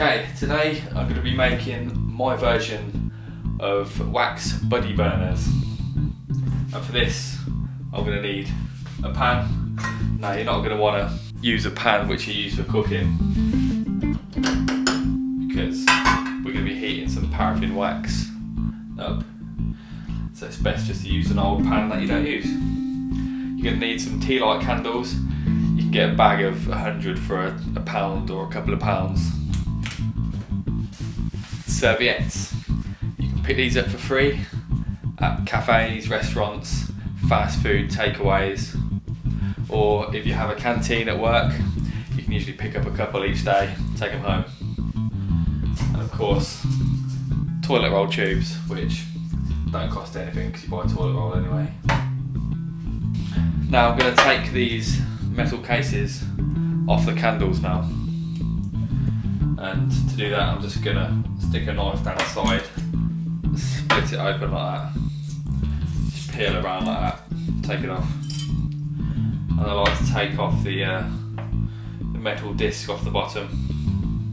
Okay, today I'm going to be making my version of wax buddy burners. And for this, I'm going to need a pan. Now you're not going to want to use a pan which you use for cooking because we're going to be heating some paraffin wax up. So it's best just to use an old pan that you don't use. You're going to need some tea light candles. You can get a bag of 100 for a, a pound or a couple of pounds serviettes. You can pick these up for free at cafes, restaurants, fast food takeaways, or if you have a canteen at work, you can usually pick up a couple each day, take them home. And of course, toilet roll tubes, which don't cost anything because you buy toilet roll anyway. Now I'm going to take these metal cases off the candles now. And to do that, I'm just gonna stick a knife down the side, split it open like that, just peel around like that, take it off. And I like to take off the, uh, the metal disc off the bottom.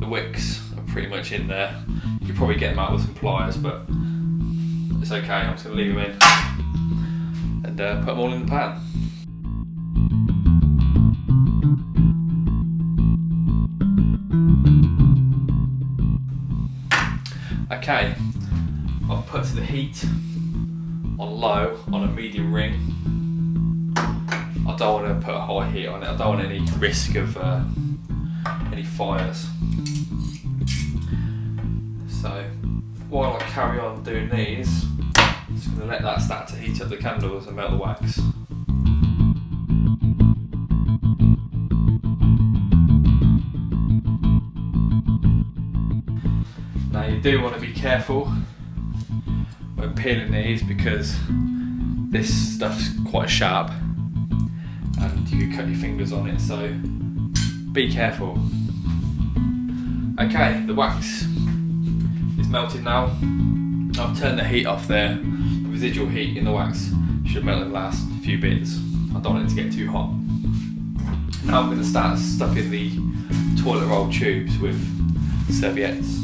The wicks are pretty much in there. You could probably get them out with some pliers, but it's okay, I'm just gonna leave them in and uh, put them all in the pan. Okay, I've put the heat on low on a medium ring. I don't want to put a high heat on it. I don't want any risk of uh, any fires. So while I carry on doing these, I'm just going to let that start to heat up the candles and melt the wax. Now you do want to be careful when peeling these because this stuff's quite sharp could cut your fingers on it so be careful. Okay, the wax is melted now. I've turned the heat off there. The residual heat in the wax should melt the last few bits. I don't want it to get too hot. Now I'm going to start stuffing the toilet roll tubes with serviettes.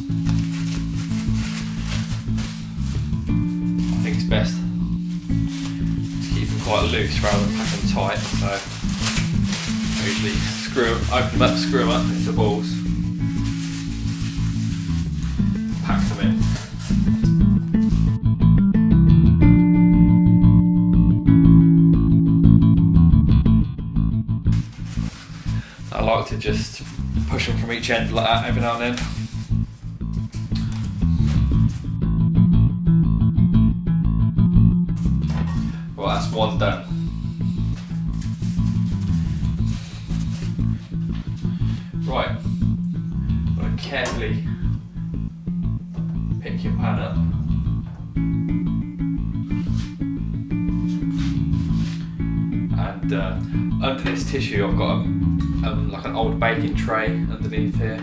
I think it's best to keep them quite loose rather than pack them tight. So Screw open up, screw them up into balls, pack them in. I like to just push them from each end like that every now and then. Well, that's one done. Carefully pick your pan up. And uh, under this tissue I've got a, um, like an old baking tray underneath here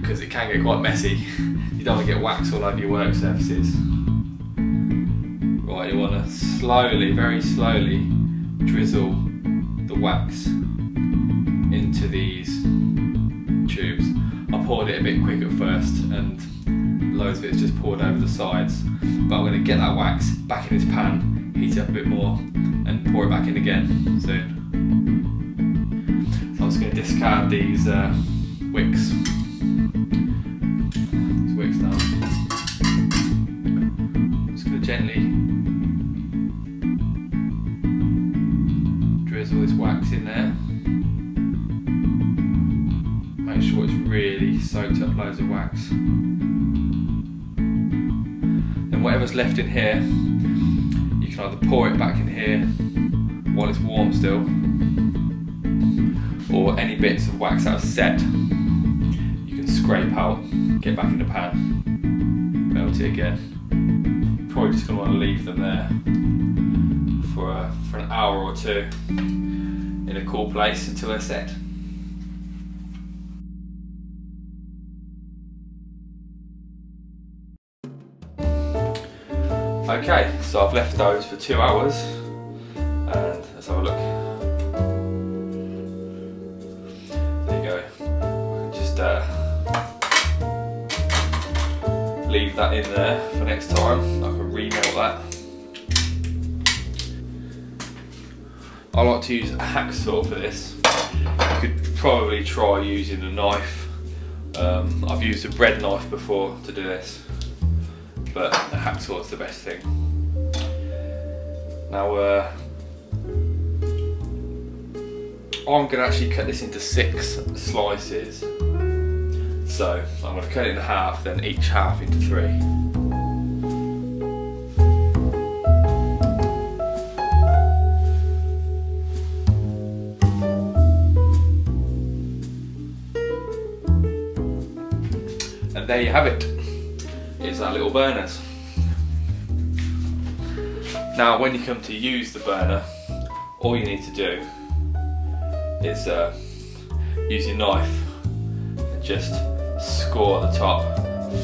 because um, it can get quite messy. you don't want to get wax all over your work surfaces Right, you want to slowly, very slowly drizzle the wax into these. Poured it a bit quick at first and loads of it's just poured over the sides. But I'm going to get that wax back in this pan, heat it up a bit more and pour it back in again soon. I'm just going to discard these uh, wicks. Loads of wax. Then whatever's left in here, you can either pour it back in here while it's warm still, or any bits of wax that are set, you can scrape out, get back in the pan, melt it again. Probably just want to leave them there for, a, for an hour or two in a cool place until they're set. Okay, so I've left those for two hours and let's have a look. There you go. Just uh, leave that in there for next time. I can remelt that. I like to use a hacksaw for this. You could probably try using a knife. Um, I've used a bread knife before to do this but the hacksaw is the best thing. Now, uh, I'm going to actually cut this into six slices. So I'm going to cut it in half, then each half into three. And there you have it is our little burners. Now when you come to use the burner, all you need to do is uh, use your knife and just score the top,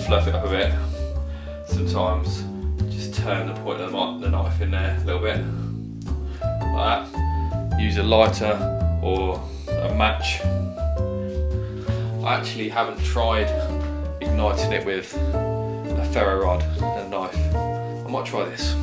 fluff it up a bit. Sometimes just turn the point of the knife in there a little bit, like that. Use a lighter or a match. I actually haven't tried igniting it with ferro rod and a knife. I might try this.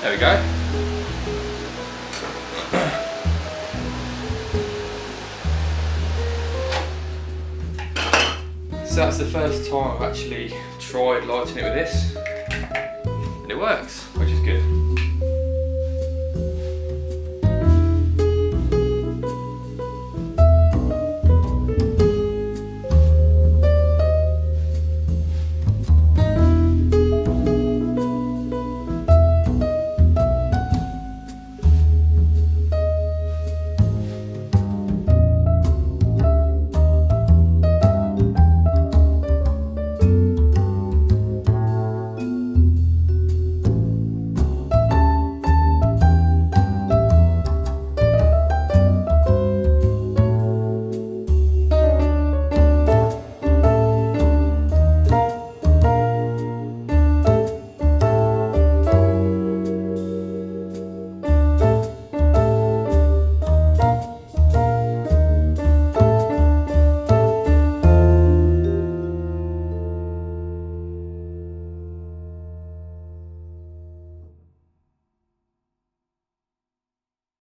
There we go. So that's the first time I've actually tried lighting it with this, and it works.